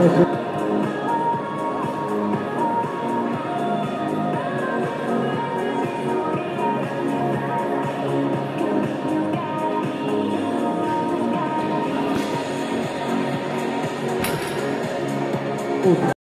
不